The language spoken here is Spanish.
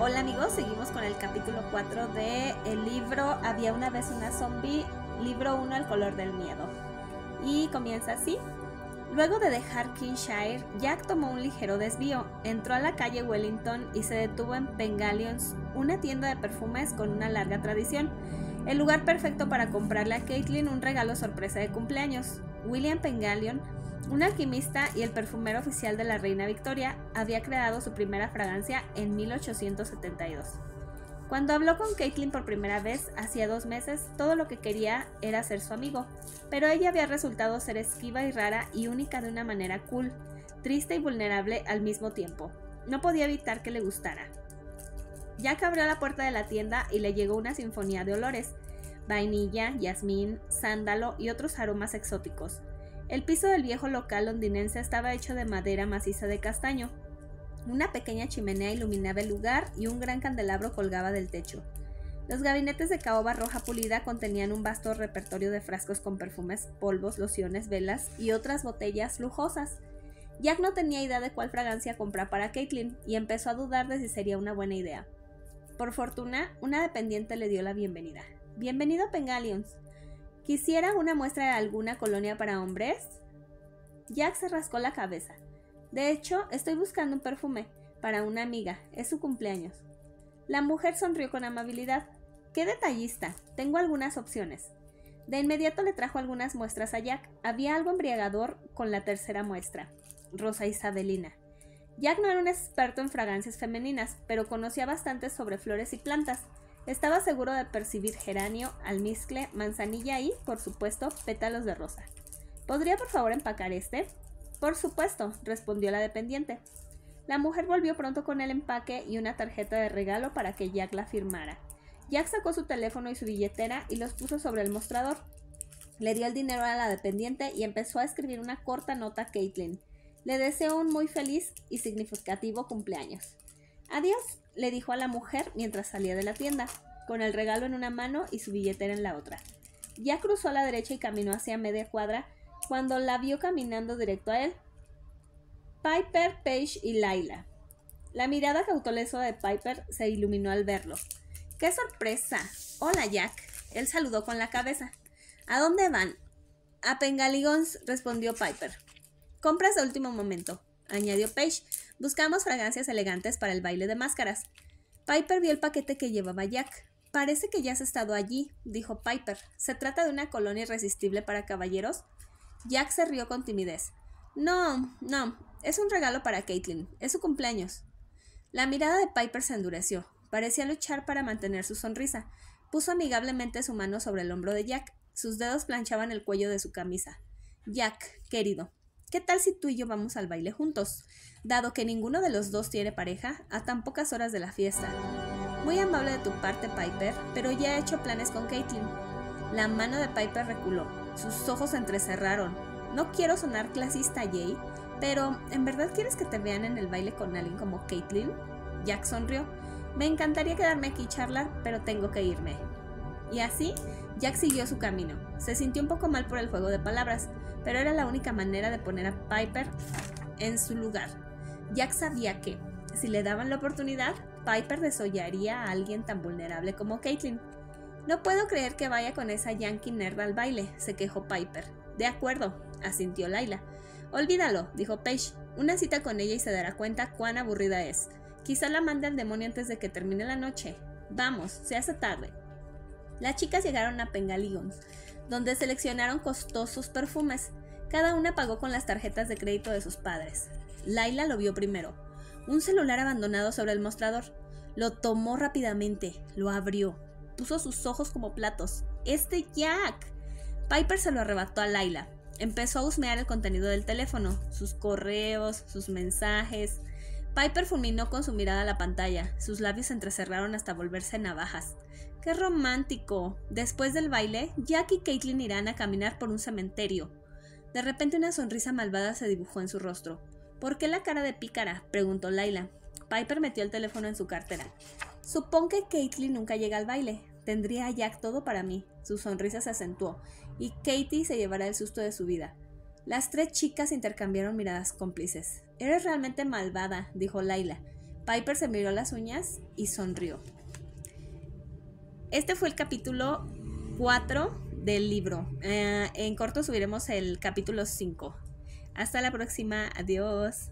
Hola amigos, seguimos con el capítulo 4 de el libro Había una vez una zombie, libro 1 El color del miedo. Y comienza así. Luego de dejar Kingshire, Jack tomó un ligero desvío, entró a la calle Wellington y se detuvo en Pengalions, una tienda de perfumes con una larga tradición, el lugar perfecto para comprarle a Caitlin un regalo sorpresa de cumpleaños. William Pengalion un alquimista y el perfumero oficial de la reina Victoria había creado su primera fragancia en 1872. Cuando habló con Caitlin por primera vez, hacía dos meses, todo lo que quería era ser su amigo, pero ella había resultado ser esquiva y rara y única de una manera cool, triste y vulnerable al mismo tiempo. No podía evitar que le gustara. Jack abrió la puerta de la tienda y le llegó una sinfonía de olores, vainilla, jazmín, sándalo y otros aromas exóticos. El piso del viejo local londinense estaba hecho de madera maciza de castaño. Una pequeña chimenea iluminaba el lugar y un gran candelabro colgaba del techo. Los gabinetes de caoba roja pulida contenían un vasto repertorio de frascos con perfumes, polvos, lociones, velas y otras botellas lujosas. Jack no tenía idea de cuál fragancia comprar para Caitlin y empezó a dudar de si sería una buena idea. Por fortuna, una dependiente le dio la bienvenida. Bienvenido a Pengalions. ¿Quisiera una muestra de alguna colonia para hombres? Jack se rascó la cabeza. De hecho, estoy buscando un perfume para una amiga. Es su cumpleaños. La mujer sonrió con amabilidad. ¡Qué detallista! Tengo algunas opciones. De inmediato le trajo algunas muestras a Jack. Había algo embriagador con la tercera muestra. Rosa Isabelina. Jack no era un experto en fragancias femeninas, pero conocía bastante sobre flores y plantas. Estaba seguro de percibir geranio, almizcle, manzanilla y, por supuesto, pétalos de rosa. ¿Podría por favor empacar este? Por supuesto, respondió la dependiente. La mujer volvió pronto con el empaque y una tarjeta de regalo para que Jack la firmara. Jack sacó su teléfono y su billetera y los puso sobre el mostrador. Le dio el dinero a la dependiente y empezó a escribir una corta nota a Caitlin. Le deseó un muy feliz y significativo cumpleaños. Adiós, le dijo a la mujer mientras salía de la tienda, con el regalo en una mano y su billetera en la otra. Ya cruzó a la derecha y caminó hacia media cuadra cuando la vio caminando directo a él. Piper, Page y Laila. La mirada cautelosa de Piper se iluminó al verlo. ¡Qué sorpresa! Hola, Jack. Él saludó con la cabeza. ¿A dónde van? A Pengaligons, respondió Piper. Compras de último momento, añadió Page, Buscamos fragancias elegantes para el baile de máscaras. Piper vio el paquete que llevaba Jack. Parece que ya has estado allí, dijo Piper. ¿Se trata de una colonia irresistible para caballeros? Jack se rió con timidez. No, no, es un regalo para Caitlin. Es su cumpleaños. La mirada de Piper se endureció. Parecía luchar para mantener su sonrisa. Puso amigablemente su mano sobre el hombro de Jack. Sus dedos planchaban el cuello de su camisa. Jack, querido, ¿qué tal si tú y yo vamos al baile juntos? dado que ninguno de los dos tiene pareja a tan pocas horas de la fiesta. Muy amable de tu parte, Piper, pero ya he hecho planes con Caitlin. La mano de Piper reculó, sus ojos se entrecerraron. No quiero sonar clasista, Jay, pero ¿en verdad quieres que te vean en el baile con alguien como Caitlin? Jack sonrió. Me encantaría quedarme aquí charlar, pero tengo que irme. Y así, Jack siguió su camino. Se sintió un poco mal por el juego de palabras, pero era la única manera de poner a Piper en su lugar. Jack sabía que, si le daban la oportunidad, Piper desollaría a alguien tan vulnerable como Caitlin. No puedo creer que vaya con esa yankee nerd al baile, se quejó Piper. De acuerdo, asintió Laila. Olvídalo, dijo Paige. Una cita con ella y se dará cuenta cuán aburrida es. Quizá la mande al demonio antes de que termine la noche. Vamos, se hace tarde. Las chicas llegaron a Pengaligons, donde seleccionaron costosos perfumes. Cada una pagó con las tarjetas de crédito de sus padres. Laila lo vio primero. Un celular abandonado sobre el mostrador. Lo tomó rápidamente, lo abrió, puso sus ojos como platos. ¡Este Jack! Piper se lo arrebató a Laila. Empezó a husmear el contenido del teléfono, sus correos, sus mensajes. Piper fulminó con su mirada la pantalla. Sus labios se entrecerraron hasta volverse navajas. ¡Qué romántico! Después del baile, Jack y Caitlin irán a caminar por un cementerio. De repente una sonrisa malvada se dibujó en su rostro. ¿Por qué la cara de pícara? preguntó Laila. Piper metió el teléfono en su cartera. Supón que Caitlin nunca llega al baile. Tendría a Jack todo para mí. Su sonrisa se acentuó, y Katie se llevará el susto de su vida. Las tres chicas intercambiaron miradas cómplices. Eres realmente malvada, dijo Laila. Piper se miró las uñas y sonrió. Este fue el capítulo 4 del libro. Eh, en corto subiremos el capítulo 5. Hasta la próxima. Adiós.